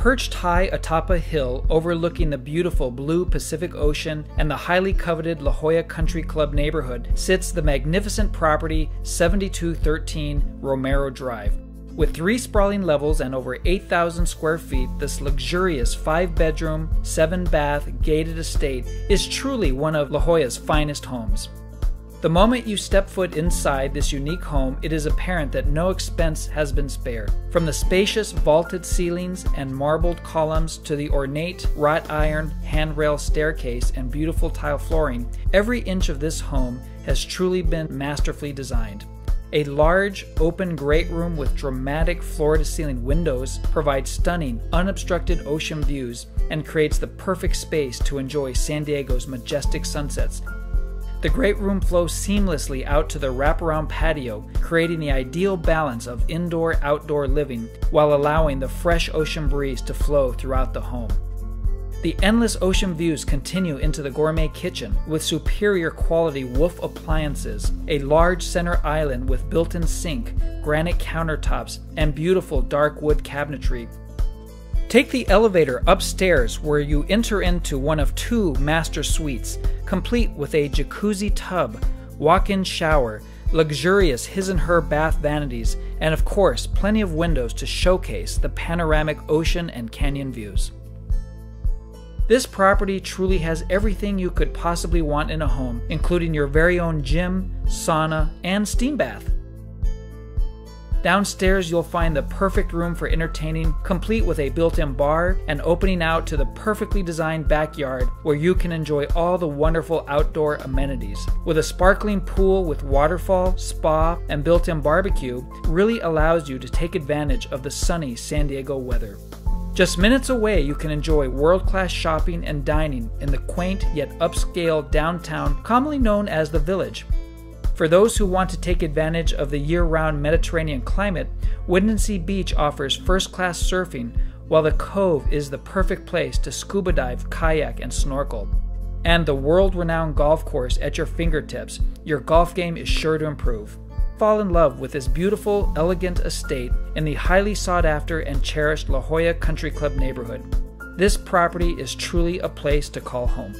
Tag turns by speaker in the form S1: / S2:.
S1: Perched high atop a hill overlooking the beautiful blue Pacific Ocean and the highly coveted La Jolla Country Club neighborhood sits the magnificent property 7213 Romero Drive. With three sprawling levels and over 8,000 square feet, this luxurious five bedroom, seven bath gated estate is truly one of La Jolla's finest homes. The moment you step foot inside this unique home, it is apparent that no expense has been spared. From the spacious vaulted ceilings and marbled columns to the ornate wrought iron handrail staircase and beautiful tile flooring, every inch of this home has truly been masterfully designed. A large, open great room with dramatic floor to ceiling windows provides stunning, unobstructed ocean views and creates the perfect space to enjoy San Diego's majestic sunsets the great room flows seamlessly out to the wraparound patio, creating the ideal balance of indoor outdoor living while allowing the fresh ocean breeze to flow throughout the home. The endless ocean views continue into the gourmet kitchen with superior quality Wolf appliances, a large center island with built in sink, granite countertops, and beautiful dark wood cabinetry Take the elevator upstairs where you enter into one of two master suites, complete with a jacuzzi tub, walk in shower, luxurious his and her bath vanities, and of course, plenty of windows to showcase the panoramic ocean and canyon views. This property truly has everything you could possibly want in a home, including your very own gym, sauna, and steam bath. Downstairs, you'll find the perfect room for entertaining, complete with a built in bar and opening out to the perfectly designed backyard where you can enjoy all the wonderful outdoor amenities. With a sparkling pool with waterfall, spa, and built in barbecue, really allows you to take advantage of the sunny San Diego weather. Just minutes away, you can enjoy world class shopping and dining in the quaint yet upscale downtown, commonly known as the Village. For those who want to take advantage of the year round Mediterranean climate, Windansea Beach offers first class surfing, while the Cove is the perfect place to scuba dive, kayak, and snorkel. And the world renowned golf course at your fingertips, your golf game is sure to improve. Fall in love with this beautiful, elegant estate in the highly sought after and cherished La Jolla Country Club neighborhood. This property is truly a place to call home.